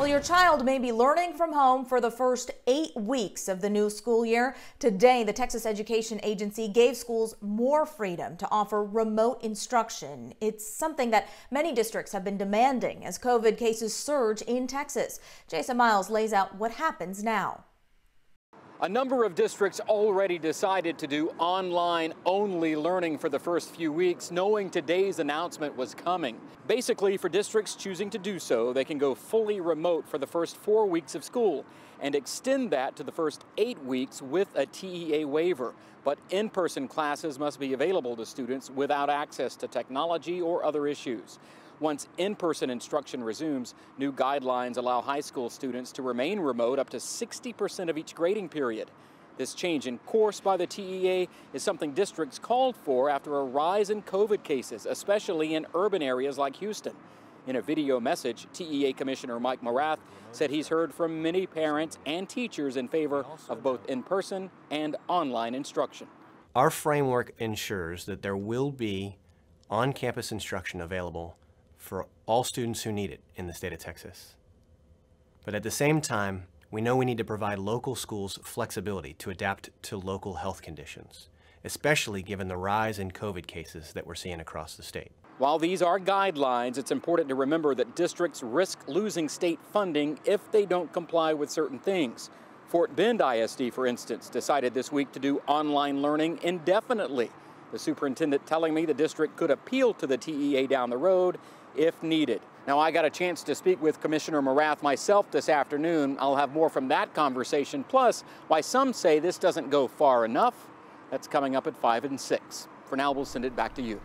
Well, your child may be learning from home for the first eight weeks of the new school year. Today, the Texas Education Agency gave schools more freedom to offer remote instruction. It's something that many districts have been demanding as COVID cases surge in Texas. Jason Miles lays out what happens now. A number of districts already decided to do online only learning for the first few weeks, knowing today's announcement was coming. Basically, for districts choosing to do so, they can go fully remote for the first four weeks of school and extend that to the first eight weeks with a TEA waiver. But in person classes must be available to students without access to technology or other issues. Once in-person instruction resumes, new guidelines allow high school students to remain remote up to 60% of each grading period. This change in course by the TEA is something districts called for after a rise in COVID cases, especially in urban areas like Houston. In a video message, TEA Commissioner Mike Morath said he's heard from many parents and teachers in favor of both in-person and online instruction. Our framework ensures that there will be on-campus instruction available for all students who need it in the state of Texas. But at the same time, we know we need to provide local schools flexibility to adapt to local health conditions, especially given the rise in COVID cases that we're seeing across the state. While these are guidelines, it's important to remember that districts risk losing state funding if they don't comply with certain things. Fort Bend ISD, for instance, decided this week to do online learning indefinitely. The superintendent telling me the district could appeal to the TEA down the road if needed. Now, I got a chance to speak with Commissioner Morath myself this afternoon. I'll have more from that conversation, plus why some say this doesn't go far enough. That's coming up at 5 and 6. For now, we'll send it back to you.